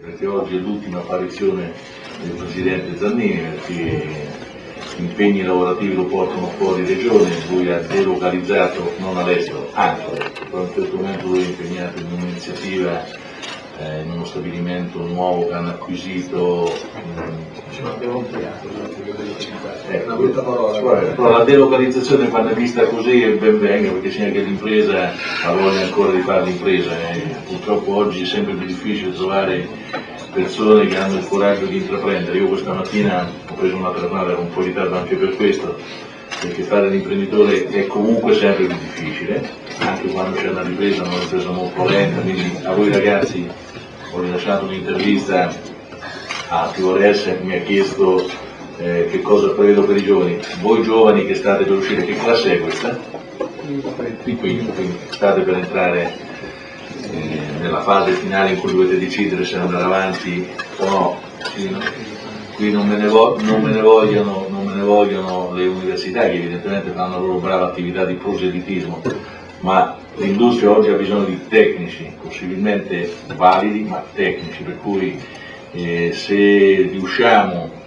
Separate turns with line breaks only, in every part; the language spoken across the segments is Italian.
perché oggi è l'ultima apparizione del Presidente Zannini perché gli impegni lavorativi lo portano fuori regione, lui ha delocalizzato non all'estero, anche però in questo momento lui è impegnato in un'iniziativa eh, in uno stabilimento nuovo che hanno acquisito.
Ampliato
ecco, però la delocalizzazione quando è vista così è ben venga perché segna che l'impresa ha voglia ancora di fare l'impresa. Eh. Purtroppo oggi è sempre più difficile trovare persone che hanno il coraggio di intraprendere. Io questa mattina ho preso una tornata con un po' di ritardo anche per questo, perché fare l'imprenditore è comunque sempre più difficile, anche quando c'è una ripresa, una ripresa molto lenta, quindi a voi ragazzi ho rilasciato un'intervista a Fiores che mi ha chiesto eh, che cosa prevedo per i giovani. Voi giovani che state per uscire, che classe è questa? Quindi, quindi state per entrare eh, nella fase finale in cui dovete decidere se andare avanti o no. Sì, no? Qui non me, vo- non, me vogliono, non me, ne vogliono, le università che evidentemente fanno la loro brava attività di proselitismo, ma l'industria oggi ha bisogno di tecnici, possibilmente validi, ma tecnici, per cui eh, se riusciamo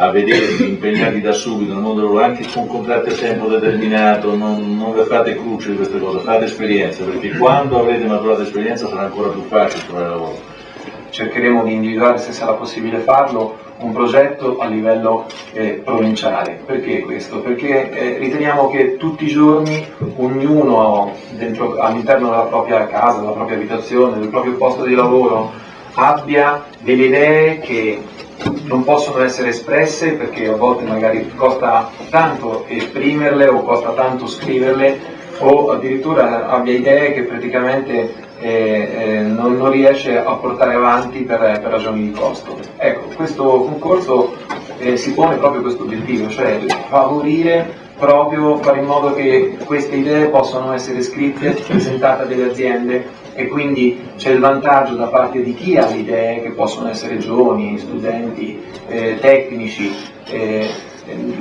a vederli impegnati da subito nel mondo del lavoro, anche con contratti a tempo determinato, non, non le fate cruce di queste cose, fate esperienza, perché quando avrete maturato esperienza sarà ancora più facile trovare lavoro.
Cercheremo di individuare, se sarà possibile farlo, un progetto a livello eh, provinciale. Perché questo? Perché eh, riteniamo che tutti i giorni ognuno all'interno della propria casa, della propria abitazione, del proprio posto di lavoro abbia delle idee che non possono essere espresse perché a volte magari costa tanto esprimerle o costa tanto scriverle o addirittura abbia idee che praticamente eh, eh, non, non, riesce a portare avanti per, per, ragioni di costo. Ecco, questo concorso eh, si pone proprio questo obiettivo, cioè favorire proprio fare in modo che queste idee possano essere scritte, presentate delle aziende. E quindi c'è il vantaggio da parte di chi ha le idee, che possono essere giovani, studenti, eh, tecnici, eh,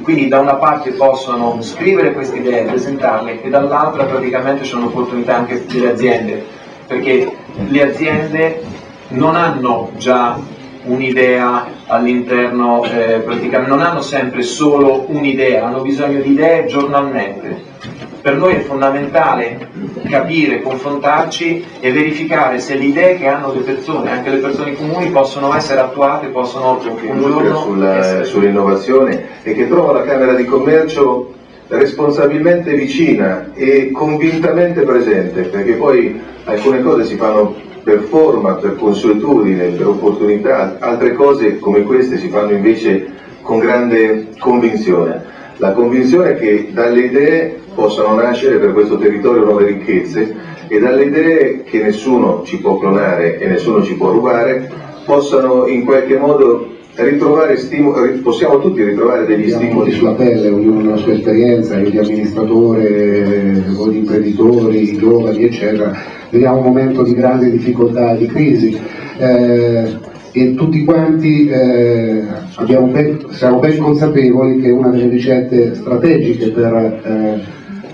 quindi da una parte possono scrivere queste idee, presentarle e dall'altra praticamente c'è un'opportunità anche delle aziende, perché le aziende non hanno già un'idea all'interno, eh, praticamente non hanno sempre solo un'idea, hanno bisogno di idee giornalmente. Per noi è fondamentale capire, confrontarci e verificare se le idee che hanno le persone, anche le persone comuni, possono essere attuate, possono un giorno
sulla, sull'innovazione e che trova la Camera di Commercio responsabilmente vicina e convintamente presente, perché poi alcune cose si fanno per forma, per consuetudine, per opportunità, altre cose come queste si fanno invece con grande convinzione. La convinzione che dalle idee possano nascere per questo territorio nuove ricchezze e dalle idee che nessuno ci può clonare e nessuno ci può rubare possano in qualche modo stimoli, possiamo tutti ritrovare degli stimoli
sulla pelle, ognuno nella sua esperienza, io di amministratore, o di imprenditori, di giovani, eccetera, vediamo un momento di grande difficoltà di crisi. Eh, e tutti quanti eh, ben, siamo ben consapevoli che una delle ricette strategiche per eh,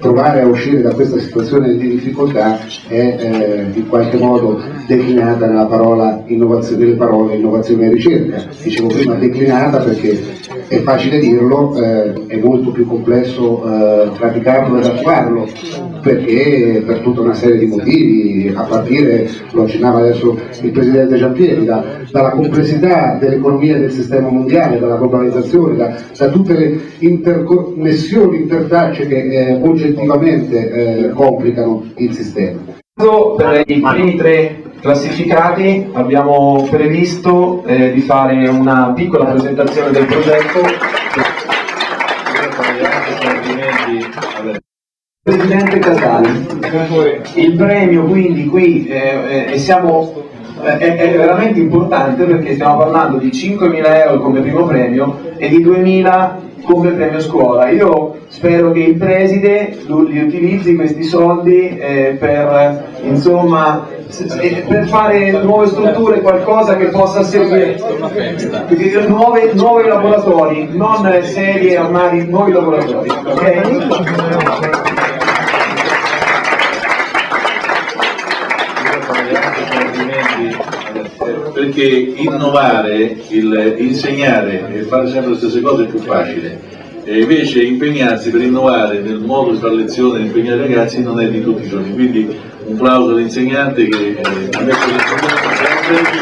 provare a uscire da questa situazione di difficoltà è eh, in qualche modo declinata nella parola innovazione, nelle parole innovazione e ricerca. Dicevo prima declinata perché è facile dirlo, eh, è molto più complesso eh, praticarlo ed attuarlo perché per tutta una serie di motivi, a partire, lo accennava adesso il Presidente Giampieri, da, dalla complessità dell'economia del sistema mondiale, dalla globalizzazione, da, da tutte le interconnessioni, interfacce che eh, oggettivamente eh, complicano il sistema.
Per i primi tre classificati abbiamo previsto eh, di fare una piccola presentazione del progetto. Presidente Casali, il premio quindi qui eh, eh, siamo, eh, è, veramente importante perché stiamo parlando di 5.000 euro come primo premio e di 2.000 come premio scuola. Io spero che il preside li utilizzi questi soldi eh, per, insomma, eh, per fare nuove strutture, qualcosa che possa servire, nuove, nuovi laboratori, non serie, armadi, nuovi laboratori. Okay?
Per perché innovare, il, insegnare e fare sempre le stesse cose è più facile. E invece impegnarsi per innovare nel modo di fare lezione e impegnare i ragazzi non è di tutti i giorni, quindi un plauso all'insegnante che eh, ha messo l'insegnante sempre,